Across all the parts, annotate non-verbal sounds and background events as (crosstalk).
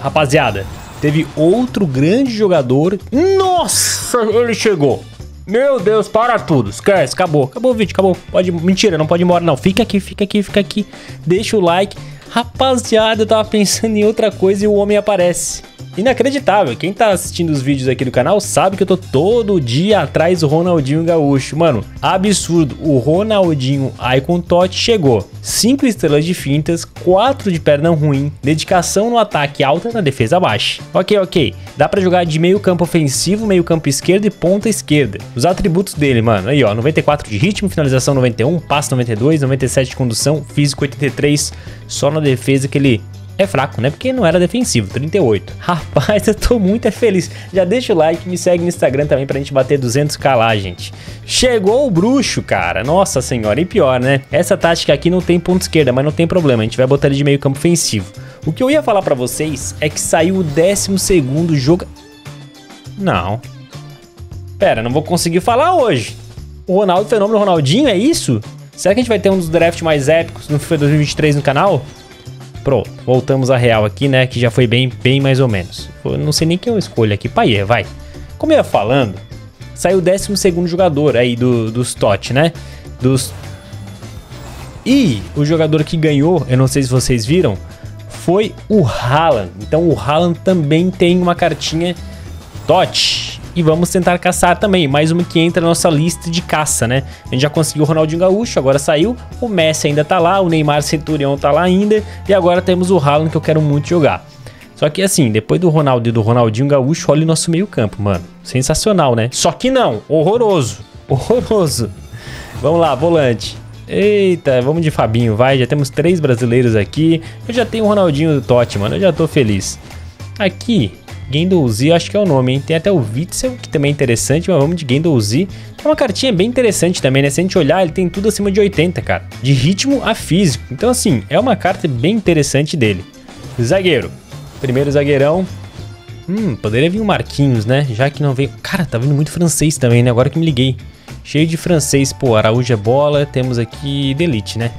rapaziada, teve outro grande jogador. Nossa, ele chegou. Meu Deus, para tudo. Esquece, acabou. Acabou o vídeo, acabou. Pode, mentira, não pode ir embora não. Fica aqui, fica aqui, fica aqui. Deixa o like. Rapaziada, eu tava pensando em outra coisa e o homem aparece. Inacreditável. Quem tá assistindo os vídeos aqui do canal sabe que eu tô todo dia atrás do Ronaldinho Gaúcho. Mano, absurdo. O Ronaldinho Icon Tot chegou. 5 estrelas de fintas, 4 de perna ruim, dedicação no ataque alta, na defesa baixa. Ok, ok. Dá pra jogar de meio campo ofensivo, meio campo esquerdo e ponta esquerda. Os atributos dele, mano. Aí, ó. 94 de ritmo, finalização 91, passe 92, 97 de condução, físico 83. Só na defesa que ele é fraco, né? Porque não era defensivo, 38. (laughs) Rapaz, eu tô muito é feliz. Já deixa o like, me segue no Instagram também pra gente bater 200k lá, gente. Chegou o bruxo, cara. Nossa senhora, e pior, né? Essa tática aqui não tem ponta esquerda, mas não tem problema. A gente vai botar ele de meio campo ofensivo. O que eu ia falar pra vocês é que saiu o 12º jogo... Não. Pera, não vou conseguir falar hoje. O Ronaldo Fenômeno Ronaldinho, é isso? Será que a gente vai ter um dos drafts mais épicos no FIFA 2023 no canal? Pronto, voltamos à real aqui, né? Que já foi bem, bem mais ou menos. Eu não sei nem quem eu escolho aqui. Paier, vai. Como eu ia falando, saiu o 12 jogador aí do, dos TOT, né? Dos. E o jogador que ganhou, eu não sei se vocês viram, foi o Haaland. Então o Haaland também tem uma cartinha TOT e vamos tentar caçar também. Mais uma que entra na nossa lista de caça, né? A gente já conseguiu o Ronaldinho Gaúcho, agora saiu. O Messi ainda tá lá, o Neymar Centurião tá lá ainda. E agora temos o Haaland que eu quero muito jogar. Só que assim, depois do Ronaldo e do Ronaldinho Gaúcho, olha o nosso meio campo, mano. Sensacional, né? Só que não, horroroso. (laughs) Horroroso. Vamos lá, volante. Eita, vamos de Fabinho, vai. Já temos três brasileiros aqui. Eu já tenho o Ronaldinho do Totti, mano. Eu já tô feliz. Aqui, Gendouzi, acho que é o nome, hein? Tem até o Witzel, que também é interessante, mas vamos de Gendouzi. É uma cartinha bem interessante também, né? Se a gente olhar, ele tem tudo acima de 80, cara. De ritmo a físico. Então, assim, é uma carta bem interessante dele. Zagueiro. Primeiro zagueirão. Hum, poderia vir o Marquinhos, né? Já que não veio... Cara, tá vindo muito francês também, né? Agora que me liguei. Cheio de francês. Pô, Araújo é bola. Temos aqui Delite, né?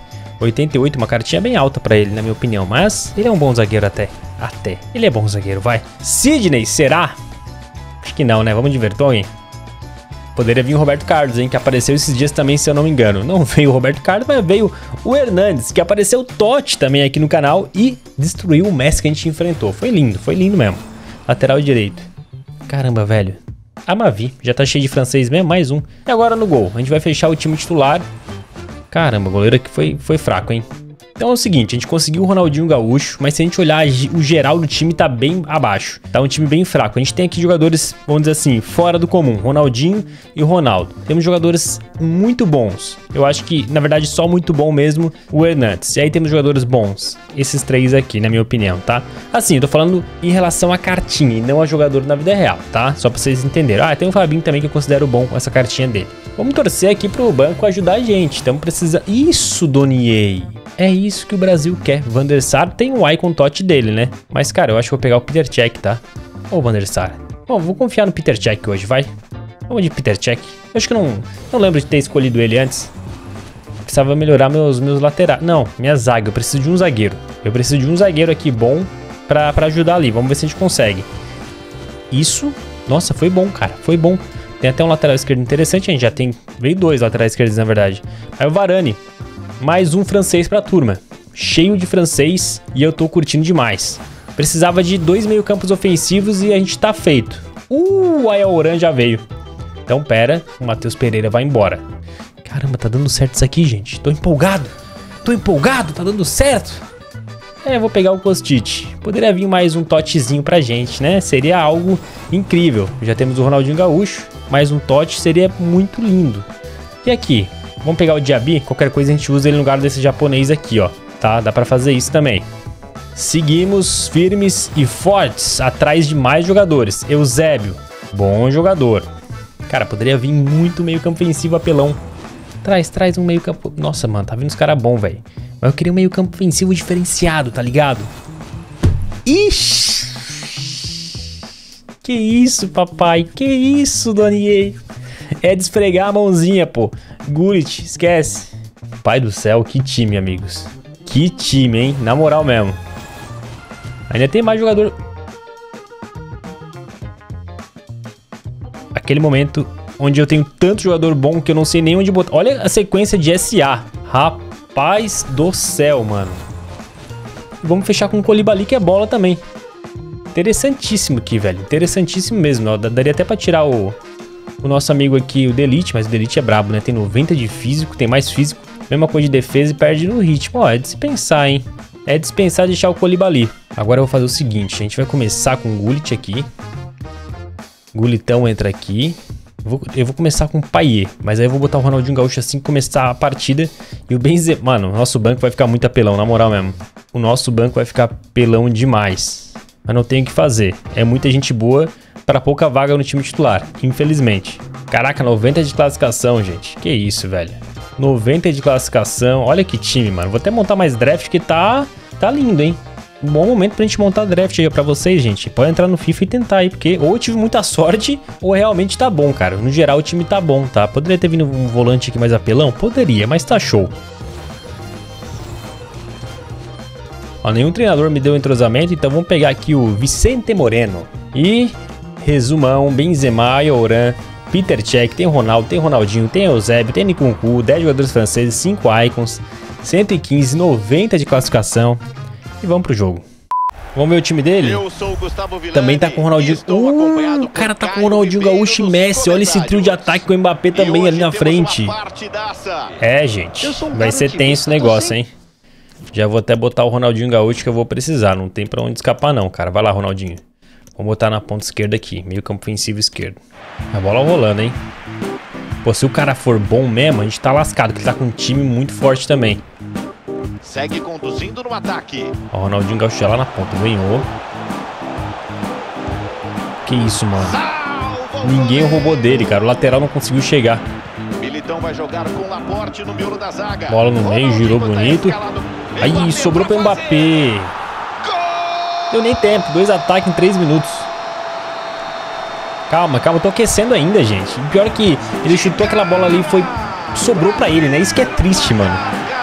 88, uma cartinha bem alta pra ele, na minha opinião. Mas ele é um bom zagueiro até. Até. Ele é bom zagueiro, vai. Sidney, será? Acho que não, né? Vamos de Vertonghen. Poderia vir o Roberto Carlos, hein? Que apareceu esses dias também, se eu não me engano. Não (laughs) veio o Roberto Carlos, mas veio o Hernandes, que apareceu Totti também aqui no canal e destruiu o Messi que a gente enfrentou. Foi lindo, foi lindo mesmo. Lateral direito. Caramba, velho. Amavi, já tá cheio de francês mesmo, mais um. E agora no gol, a gente vai fechar o time titular Caramba, o goleiro aqui foi, foi fraco, hein? Então é o seguinte, a gente conseguiu o Ronaldinho Gaúcho, mas se a gente olhar o geral do time tá bem abaixo. Tá um time bem fraco. A gente tem aqui jogadores, vamos dizer assim, fora do comum. Ronaldinho e Ronaldo. Temos jogadores muito bons. Eu acho que, na verdade, só muito bom mesmo o Hernandes. E aí temos jogadores bons. Esses três aqui, na minha opinião, tá? Assim, eu tô falando em relação à cartinha e não a jogador na vida real, tá? Só pra vocês entenderem. Ah, tem o Fabinho também que eu considero bom com essa cartinha dele. Vamos torcer aqui pro banco ajudar a gente. Estamos precisando... Isso, Doniei! É isso que o Brasil quer. Van der Sar tem o icon tot dele, né? Mas, cara, eu acho que vou pegar o Peter Check, tá? Ou Van der Sar. Bom, vou confiar no Peter Check hoje, vai. Vamos de Peter Check. Eu acho que não, não lembro de ter escolhido ele antes. Precisava melhorar meus, meus laterais. Não, minha zaga. Eu preciso de um zagueiro. Eu preciso de um zagueiro aqui bom pra, pra ajudar ali. Vamos ver se a gente consegue. Isso. Nossa, foi bom, cara. Foi bom. Tem até um lateral esquerdo interessante. A gente já tem... Veio dois laterais esquerdos, na verdade. Aí o Varane mais um francês pra turma. Cheio de francês e eu tô curtindo demais. Precisava de dois meio campos ofensivos e a gente tá feito. Uh, a Oran já veio. Então pera, o Matheus Pereira vai embora. Caramba, tá dando certo isso aqui, gente. Tô empolgado. Tô empolgado, tá dando certo. É, vou pegar o Kostic. Poderia vir mais um totezinho pra gente, né? Seria algo incrível. Já temos o Ronaldinho Gaúcho. Mais um tote seria muito lindo. E aqui, Vamos pegar o Diaby, qualquer coisa a gente usa ele no lugar desse japonês aqui, ó. Tá? Dá pra fazer isso também. Seguimos firmes e fortes atrás de mais jogadores. Eusébio, bom jogador. Cara, poderia vir muito meio campo ofensivo apelão. Traz, traz um meio campo... Nossa, mano, tá vindo os caras bons, velho. Mas eu queria um meio campo ofensivo diferenciado, tá ligado? Ixi! Que isso, papai? Que isso, Donier? É de esfregar a mãozinha, pô. Gurit, esquece. Pai do céu, que time, amigos. Que time, hein? Na moral mesmo. Ainda tem mais jogador... Aquele momento onde eu tenho tanto jogador bom que eu não sei nem onde botar. Olha a sequência de SA. Rapaz do céu, mano. Vamos fechar com o Colibali, que é bola também. Interessantíssimo aqui, velho. Interessantíssimo mesmo. Ó. Daria até pra tirar o, o nosso amigo aqui, o Delete, mas o Delete é brabo, né? Tem 90 de físico, tem mais físico. Mesma coisa de defesa e perde no ritmo. Ó, é dispensar, hein? É dispensar deixar o Colibali. Agora eu vou fazer o seguinte, a gente vai começar com o Gullit aqui. Gulitão entra aqui. Vou, eu vou começar com o Paier, mas aí eu vou botar o Ronaldinho Gaúcho assim que começar a partida. E o Benzema... Mano, nosso banco vai ficar muito apelão, na moral mesmo. O nosso banco vai ficar pelão demais. Mas não tem o que fazer. É muita gente boa para pouca vaga no time titular, infelizmente. Caraca, 90 de classificação, gente. Que isso, velho. 90 de classificação. Olha que time, mano. Vou até montar mais draft que tá, tá lindo, hein? um bom momento pra gente montar draft aí pra vocês, gente. Pode entrar no FIFA e tentar aí, porque ou eu tive muita (laughs) sorte, ou realmente tá bom, cara. No geral, o time tá bom, tá? Poderia ter vindo um volante aqui mais apelão? Poderia, mas tá show. Ó, nenhum treinador me deu entrosamento, então vamos pegar aqui o Vicente Moreno. E, resumão, Benzema, Yoran, Peter Cech, tem Ronaldo, tem Ronaldinho, tem Eusébio, tem Nkunku, 10 jogadores franceses, 5 icons, 115, 90 de classificação. E vamos pro jogo. Vamos ver o time dele? Também tá com o Ronaldinho. Uh, o cara tá com o Ronaldinho Gaúcho e Messi. Olha esse trio de ataque com o Mbappé também ali na frente. É, gente. Vai ser tenso o negócio, hein? Já vou até botar o Ronaldinho Gaúcho que eu vou precisar. Não tem pra onde escapar não, cara. Vai lá, Ronaldinho. Vamos botar na ponta esquerda aqui. Meio campo ofensivo esquerdo. A bola rolando, hein? Pô, se o cara for bom mesmo, a gente tá lascado. Porque ele tá com um time muito forte também. Segue conduzindo no ataque. Ó, o Ronaldinho Gaúcho lá na ponta. Ganhou. Que isso, mano. Ninguém roubou dele, cara. O lateral não conseguiu chegar. Militão vai jogar com Laporte no miolo da zaga. Bola no meio, girou bonito. Aí, sobrou pro Mbappé. Deu nem tempo. Dois ataques em três minutos. Calma, calma. tô aquecendo ainda, gente. E pior que ele chutou aquela bola ali e foi... Sobrou pra ele, né? Isso que é triste, mano.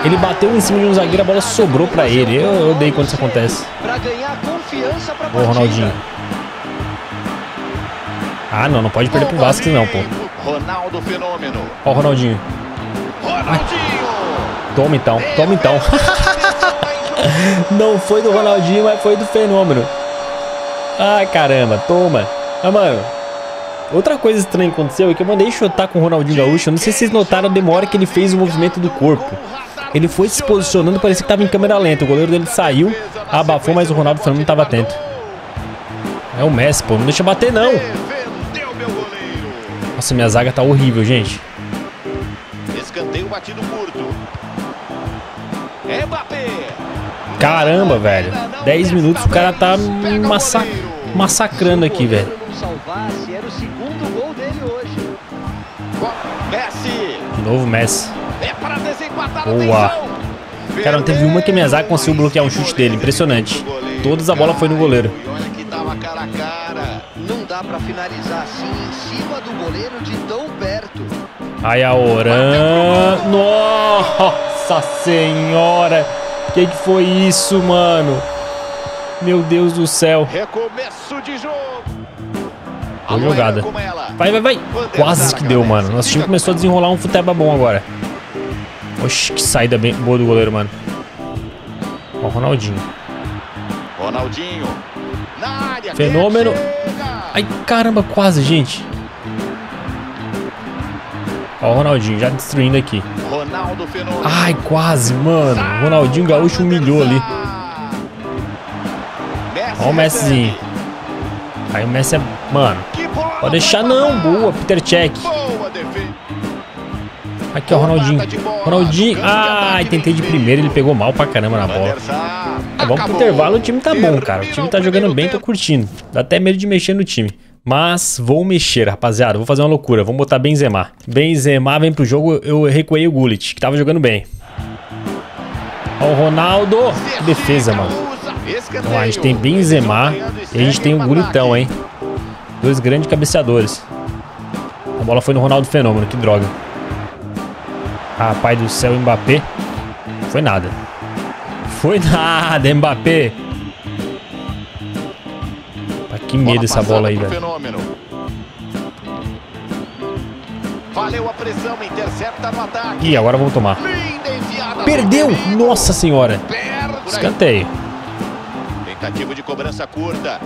Ele bateu em cima de um zagueiro, a bola sobrou pra ele. Eu odeio quando isso acontece. Ô, Ronaldinho. Ah, não, não pode perder pro Vasco não, pô. Ronaldo Fenômeno. Ó o Ronaldinho. Ronaldinho. Toma então, toma então. (laughs) não foi do Ronaldinho, mas foi do Fenômeno. Ai, caramba, toma. Ah, mano, outra coisa estranha que aconteceu é que eu mandei chutar com o Ronaldinho Gaúcho. Eu não sei se vocês notaram a demora que ele fez o movimento do corpo. Ele foi se posicionando, parecia que estava em câmera lenta. O goleiro dele saiu, abafou, mas o Ronaldo Fenômeno estava atento. É o Messi, pô. Não deixa bater, não. Nossa, minha zaga tá horrível, gente. Escanteio batido curto. Mbappé. Caramba, velho. 10 minutos o cara tá massa massacrando aqui, velho. De novo Messi. Boa. Cara, não teve uma que zaga conseguiu bloquear um chute dele. Impressionante. Todas a bola foi no goleiro. Aí a Oran. Nossa senhora. Que que foi isso, mano? Meu Deus do céu. Recomeço de jogo. Boa jogada. Vai, vai, vai. Quase que deu, mano. Nosso time começou a desenrolar um futebol bom agora. Oxi, que saída bem boa do goleiro, mano. Ó o Ronaldinho. Ronaldinho. Fenômeno. Ai, caramba, quase, gente. Ó o Ronaldinho já destruindo aqui. Ai, quase, mano. O Ronaldinho Gaúcho humilhou ali. Ó o Messizinho. Aí o Messi é... Mano, pode deixar não. Boa, Peter defesa. Aqui, ó, Ronaldinho. Ronaldinho. Ai, tentei de primeiro, ele pegou mal pra caramba na bola. É, vamos pro intervalo, o time tá bom, cara. O time tá jogando bem, tô curtindo. Dá até medo de mexer no time. Mas vou mexer, rapaziada. Vou fazer uma loucura. Vamos botar Benzema. Benzema vem pro jogo. Eu recuei o Gullit, que tava jogando bem. Ó o Ronaldo. Defesa, mano. Então, a gente tem Benzema e a gente tem o Gullitão, hein. Dois grandes cabeceadores. A bola foi no Ronaldo Fenômeno. Que droga. Rapaz do céu, Mbappé. Foi nada. Foi (laughs) nada, Mbappé. Que medo essa bola aí, velho. Valeu a pressão, intercepta no ataque. Ih, agora vou tomar. Perdeu! Nossa senhora! Escanteio. Tentativa de cobrança curta.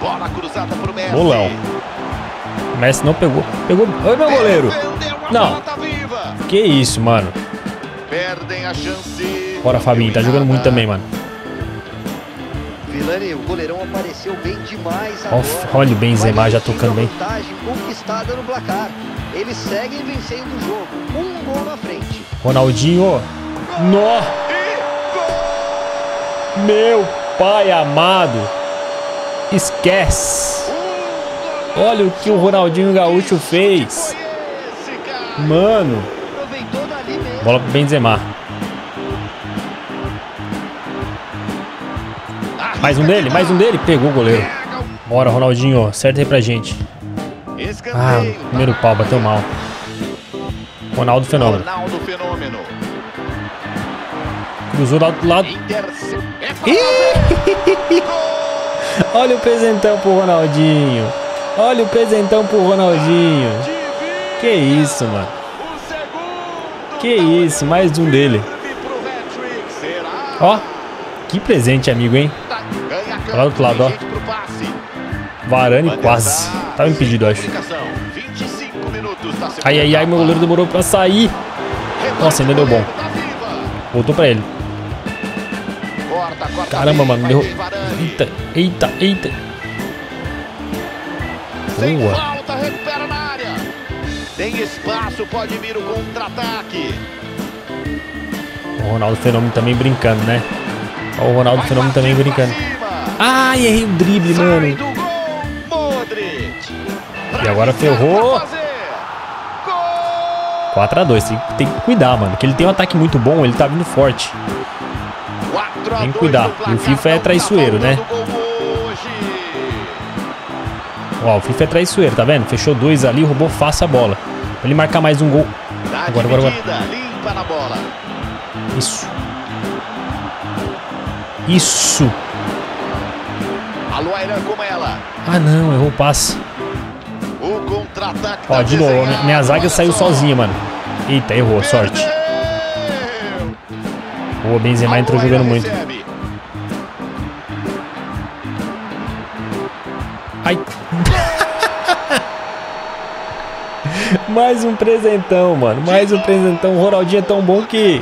Bola cruzada pro Messi. Bolão. Messi não pegou. Pegou. Oi, meu goleiro! Não. tá. Que isso, mano. Perdem a chance. Bora, Fabinho. Tá jogando muito também, mano. Vilani, o goleirão apareceu bem demais agora. olha o Benzema já tocando bem. vantagem conquistada no placar. Eles seguem vencendo o jogo. Um gol na frente. Ronaldinho. Nó! Meu pai amado. Esquece. Olha o que o Ronaldinho Gaúcho fez. Mano. Bola pro Benzema. Mais um dele, mais um dele. Pegou o goleiro. Bora, Ronaldinho. Acerta aí pra gente. Ah, primeiro pau, bateu mal. Ronaldo Fenômeno. Cruzou do outro lado. É Olha o presentão pro Ronaldinho. Olha o presentão pro Ronaldinho. Que isso, mano. Que isso, mais um dele. Ó, que presente, amigo, hein? A Lá do outro lado, ó. Varane quase. Tava impedido, eu acho. Comunicação. 25 minutos da segunda Ai, ai, ai, meu goleiro demorou pra sair. Nossa, ainda deu bom. tá. Voltou pra ele. Caramba, mano. Deu... Eita, eita, eita. Boa. Tem espaço, pode vir o contra-ataque. O Ronaldo Fenômeno também brincando, né? Ó, o Ronaldo Fenômeno também brincando. Ai, errei o drible, Sai mano. E agora ferrou. fazer. Gol! 4x2, tem, tem que cuidar, mano. Que ele tem um ataque muito bom, ele tá vindo forte. 4 a Tem que 2 cuidar. E o FIFA é tá traiçoeiro, né? Ó, o FIFA é traiçoeiro, tá vendo? Fechou dois ali, roubou fácil a bola. Pra ele marcar mais um gol. Dá Agora, agora, agora. dividida, limpa na bola. Isso. Isso. Alô, Airan com ela. Ah, não, errou o passe. O contra-ataque Ó, de novo, minha, minha zaga saiu sozinha, mano. Eita, errou, sorte. Perdeu. O Benzema entrou jogando muito. Ai. (laughs) Mais um presentão, mano. Mais um presentão. O Ronaldinho é tão bom que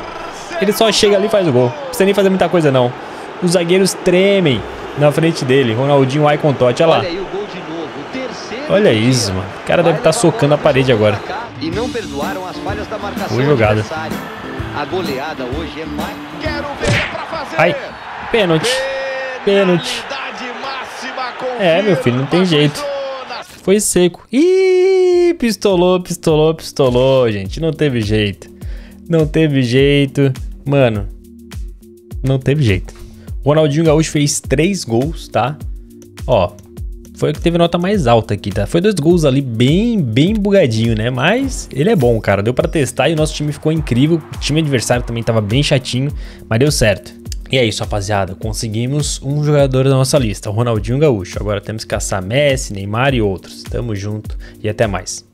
ele só chega ali e faz o gol. Não precisa nem fazer muita coisa, não. Os zagueiros tremem na frente dele. Ronaldinho vai com tote, olha lá. Olha aí Olha isso, mano. O cara deve estar levar socando a parede agora. E não perdoaram as falhas da marcação Boa jogada. A goleada hoje é mais... Quero ver pra fazer. Ai, pênalti. Pênalti. É, meu filho, não tem jeito. Foi seco. Ih, pistolou, pistolou, pistolou, gente. Não teve jeito. Não teve jeito. Mano, não teve jeito. Ronaldinho Gaúcho fez três gols, tá? Ó, foi o que teve nota mais alta aqui, tá? Foi dois gols ali bem, bem bugadinho, né? Mas ele é bom, cara. Deu pra testar e o nosso time ficou incrível. O time adversário também tava bem chatinho, mas deu certo. E é isso, rapaziada. Conseguimos um jogador da nossa lista, Ronaldinho Gaúcho. Agora temos que caçar Messi, Neymar e outros. Tamo junto e até mais.